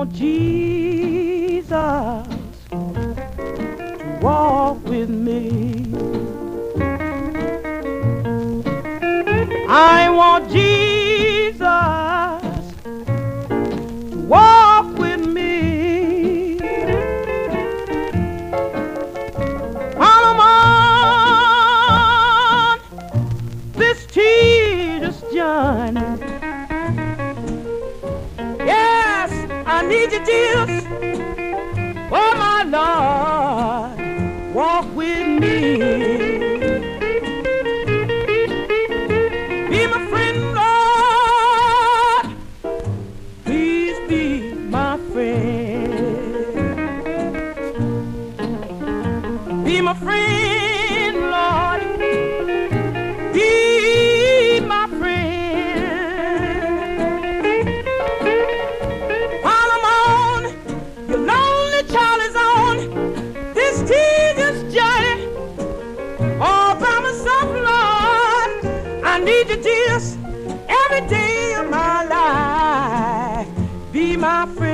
want Jesus to walk with me. I want Jesus to walk with me. While I'm on this tedious journey. I need you, Jesus. Oh, my Lord, walk with me. Be my friend, Lord. Please be my friend. Be my friend, need you, Jesus, every day of my life. Be my friend.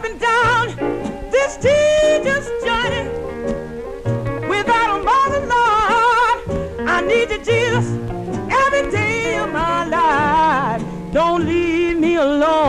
Up and down this tedious journey without a mother, Lord. I need you, Jesus, every day of my life. Don't leave me alone.